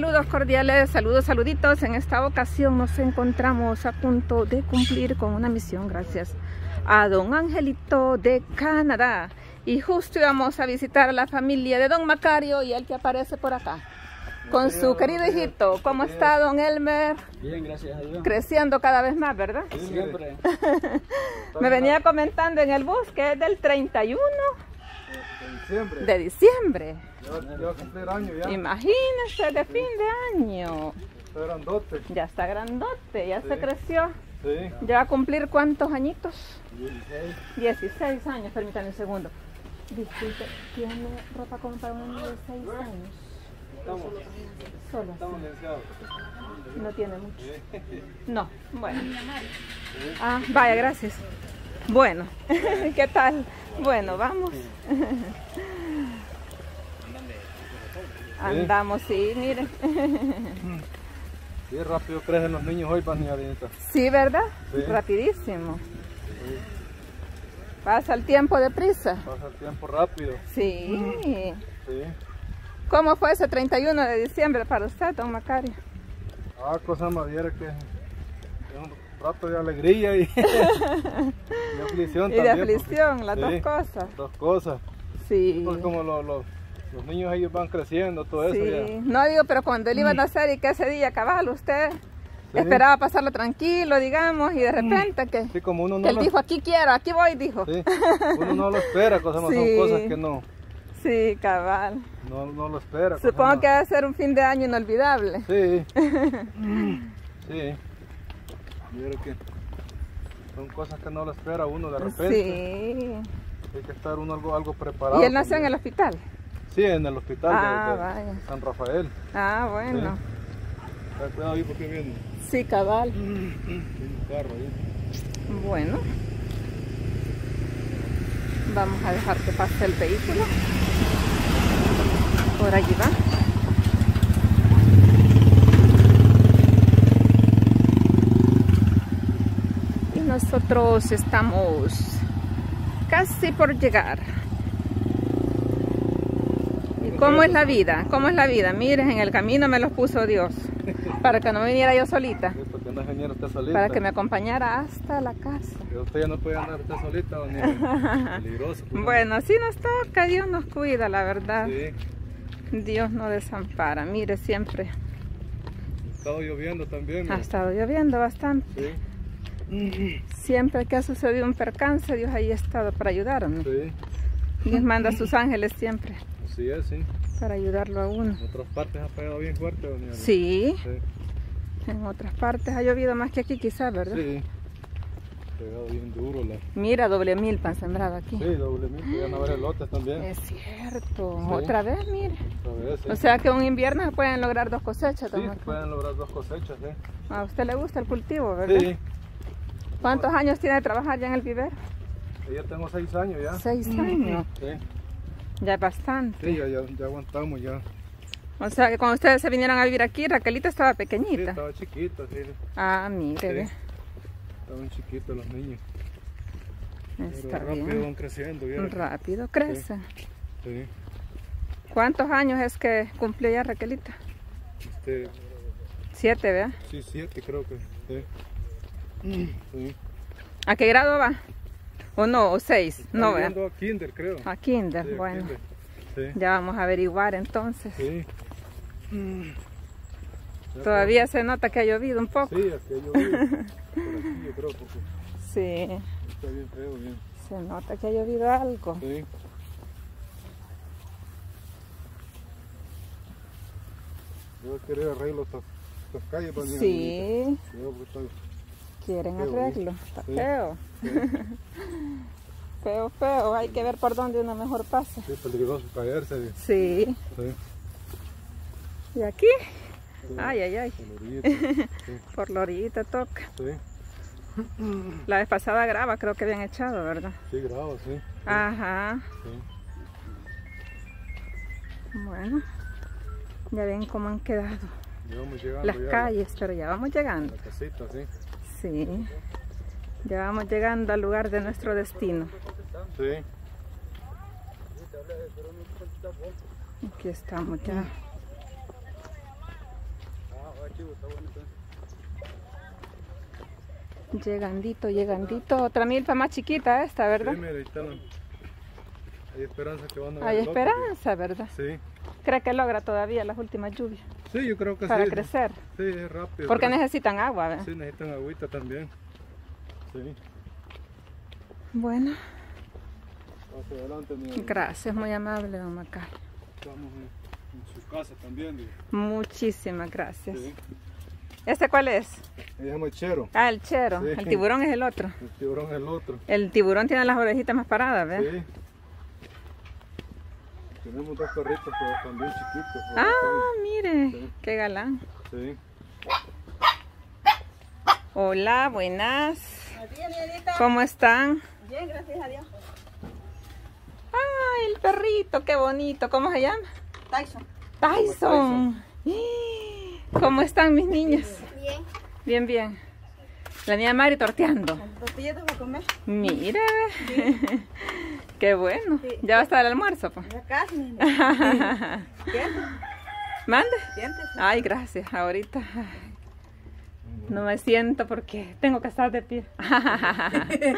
Saludos cordiales, saludos, saluditos. En esta ocasión nos encontramos a punto de cumplir con una misión gracias a don Angelito de Canadá. Y justo íbamos a visitar a la familia de don Macario y el que aparece por acá. Con su querido hijito. ¿Cómo está don Elmer? Bien, gracias a Dios. Creciendo cada vez más, ¿verdad? Siempre. Me venía comentando en el bus que es del 31 De diciembre. de diciembre. A cumplir año ya. Imagínese, de fin de año. Está grandote. Ya está grandote, ya se Sí. creció. Sí. ¿Ya va a cumplir cuántos añitos? 16. 16 años, permítame un segundo. Disculpe, ¿tiene ropa como para un niño de 6 años? Estamos, Solo. estamos. No tiene mucho. No, bueno. Ah, vaya, gracias. Bueno, ¿qué tal? Bueno, vamos. Andamos, sí, miren. Sí, rápido crecen los niños hoy, niñadita. Sí, ¿verdad? Sí. Rapidísimo. Pasa el tiempo deprisa. Pasa el tiempo rápido. Sí. Sí. ¿Cómo fue ese 31 de diciembre para usted, don Macario? Ah, cosa más que es un rato de alegría y, y aflicción Y de también. aflicción, las sí, dos cosas. Dos cosas. Sí. Pues como lo- lo- los niños ellos van creciendo, todo eso ya. No digo, pero cuando él iba a nacer y que ese día cabal usted Sí. esperaba pasarlo tranquilo, digamos, y de repente que, Sí, como uno que no él lo, dijo, aquí quiero, aquí voy, dijo. sí, uno no lo espera, cosas Sí. son cosas que no, Sí, cabal. no, no lo espera. Supongo que debe ser un fin de año inolvidable. Sí. sí. Yo creo que son cosas que no lo espera uno de repente. Sí. Hay que estar uno algo, algo preparado. ¿Y él nació en el hospital? Sí, en el hospital de- Ah, de. San Rafael. Ah, bueno. Ten Cuidado ahí porque viene, Sí, cabal. viene un carro ahí. Bueno. Vamos a dejar que pase el vehículo. Por allí va. Y nosotros estamos casi por llegar. ¿Y cómo es la vida? ¿Cómo es la vida? Miren, en el camino me los puso Dios. Para que no viniera yo solita. Sí, porque no venir usted solita. Para que me acompañara hasta la casa. Que Usted ya no puede andar usted solita, doña. Peligroso. pues. Bueno, así nos toca, Dios nos cuida, la verdad. Sí. Dios no desampara. Mire, siempre Ha estado lloviendo también. ha mira. estado lloviendo bastante. Sí. Siempre que ha sucedido un percance, Dios ahí ha estado para ayudarnos. Sí. Dios manda a sus ángeles siempre Así es, sí. para ayudarlo a uno. En otras partes ha pegado bien fuerte, doña. Sí, Sí. en otras partes ha llovido más que aquí quizás, ¿verdad? Sí. Pegado bien duro la. Mira, doble mil pan sembrado aquí. Sí, doble mil, podían haber elotes también. Es cierto. Sí. Otra vez, mire. Otra vez, sí. O sea que un invierno se pueden lograr dos cosechas. sí, se Marco. pueden lograr dos cosechas, ¿eh? A usted le gusta el cultivo, ¿verdad? Sí. ¿Cuántos años tiene de trabajar ya en el vivero? Ya tengo seis años ya. Seis años. Sí, Ya es bastante. sí ya, ya, ya aguantamos ya. O sea que cuando ustedes se vinieron a vivir aquí, Raquelita estaba Sí, pequeñita. estaba chiquito, sí. Ah, mire, Sí. Estaban chiquitos los niños. está Pero rápido bien. van creciendo, ¿vieron? Rápido crece. Sí. ¿Cuántos años es que cumplió ya Raquelita? Este, Siete, ¿verdad? sí, siete creo que. Sí. Sí. ¿A qué grado va? ¿O no? ¿O seis? No, ¿verdad? a Kinder, creo. A kinder, Sí, a bueno. kinder. Sí. Ya vamos a averiguar entonces. Sí. Ya Todavía se nota que ha llovido un poco. Sí, aquí ha llovido. Por aquí yo creo, porque Sí, está bien feo, bien. se nota que ha llovido algo. Sí. Yo querer arreglo estas, estas calles para Sí, pues, quieren Feo, arreglo. Está Sí. feo. Feo, feo. Hay que ver por dónde uno mejor pasa. sí, peligroso caerse. Sí. Sí. ¿Y aquí? Sí. Ay, ay, ay. Por la orillita toca. Sí. La vez pasada grava creo que habían echado, ¿verdad? Sí, grabo, sí. Ajá. Bueno. Ya ven cómo han quedado Ya vamos llegando las ya calles, pero ya vamos llegando. La casita, sí. Sí. Ya vamos llegando al lugar de nuestro destino. Sí. Aquí estamos ya. Llegandito, llegandito. Otra milpa más chiquita esta, ¿verdad? Sí, mira, ahí está la- Hay esperanza que van a Hay esperanza, ¿verdad? Sí. ¿Cree que logra todavía las últimas lluvias Sí, yo creo que para sí. crecer? Sí, es rápido. Porque pero- necesitan agua, ¿verdad? Sí, necesitan agüita también. Sí. Bueno, Hacia adelante, mi gracias, muy amable, don Macario. Estamos en, en su casa también. digo. Muchísimas gracias. Sí. ¿Este cuál es? Se llama Chero. Ah, el chero. Sí. El tiburón es el otro. El tiburón es el otro. El tiburón tiene las orejitas más paradas, ¿verdad? Sí. Tenemos dos perritos, pero también chiquitos. pero Ah, mire, Sí. qué galán. Sí. Hola, buenas. ¿Cómo están? Bien, gracias a Dios. Ay, el perrito, qué bonito. ¿Cómo se llama? Tyson. Tyson. ¿Cómo están mis niños? Bien. Bien, bien. La niña Mari torteando. Tortillitas para comer. Mire. qué bueno. Sí. Ya va a estar el almuerzo, pues. Ya casi, Mande. siéntese. Ay, gracias. Ahorita no me siento porque tengo que estar de pie.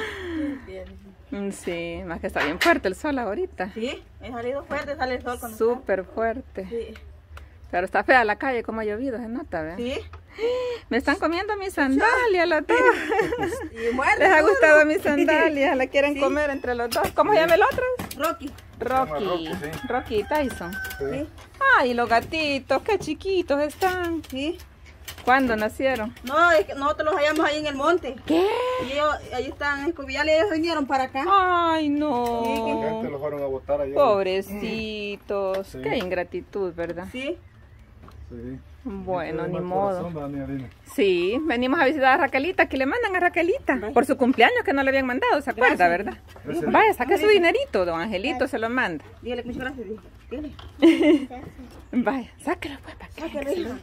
Sí, más que está bien fuerte el sol ahorita. Sí, he salido fuerte, sale el sol Súper fuerte. Sí. Pero está fea la calle, como ha llovido, se nota, ¿verdad? Sí. Me están comiendo mis sandalias los dos. Y muerde. Les ha gustado mis sandalias, la quieren Sí. comer entre los dos. ¿Cómo se llama el otro? Rocky. Rocky. Rocky, sí. Rocky Tyson. Sí. Ay, los gatitos, qué chiquitos están. Sí. ¿Cuándo nacieron? No, es que nosotros los hallamos ahí en el monte. ¿Qué? Y ellos, ahí están en y ellos vinieron para acá. Ay, no. los fueron a botar allá. Pobrecitos. Sí. Qué ingratitud, ¿verdad? Sí. Sí. Bueno, ni modo. Sí, venimos a visitar a Raquelita, que le mandan a Raquelita por su cumpleaños que no le habían mandado, ¿se acuerda, verdad? Gracias. Vaya, saque su dinerito, don Angelito se lo manda. Dígale muchas gracias. dile. Dígale. Vaya, sáquelo pues para chucho.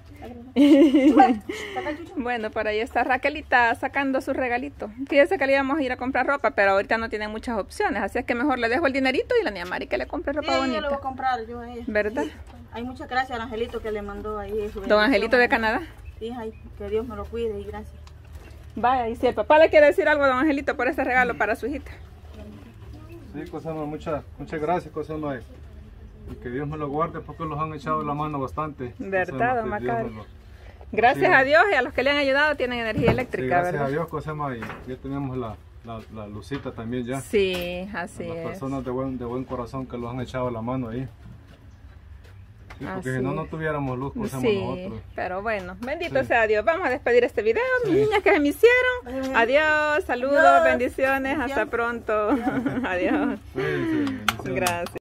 Bueno, por ahí está Raquelita sacando su regalito. Fíjese que le íbamos a ir a comprar ropa, pero ahorita no tiene muchas opciones, así es que mejor le dejo el dinerito y la niña Mari que le compre Sí, ropa yo le voy a bonita. comprar yo a ella. ¿Verdad? Hay muchas gracias al Angelito que le mandó ahí. su Don. Angelito de Canadá. Sí, ay, que Dios me lo cuide y gracias. Vaya, y si el papá le quiere decir algo a don Angelito por este regalo para su hijita. Sí, Cosama, muchas, muchas gracias, Cosama. Y que Dios me lo guarde porque los han echado la mano bastante. ¿Verdad, don Macario? lo- Gracias Sí. a Dios y a los que le han ayudado tienen energía Sí, eléctrica, gracias a. Dios, Cosama, y ya tenemos la, la, la lucita también ya. Sí, así las es. personas de buen, de buen corazón que los han echado la mano ahí. Sí, porque si no, no tuviéramos luz, Cosama, Sí, nosotros. pero bueno, bendito Sí. sea Dios. Vamos a despedir este video, mis Sí. niñas que se me hicieron. Ay, Adiós, saludos, bendiciones, hasta pronto. Adiós. Sí, sí, bendiciones. Gracias.